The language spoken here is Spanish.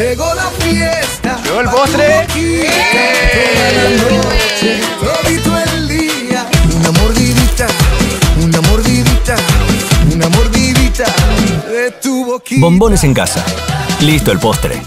Llegó la fiesta. Llegó el postre. ¡Eh! Todito el día. Una mordidita, una mordidita, una mordidita de tu boquita. Bombones en casa. Listo el postre.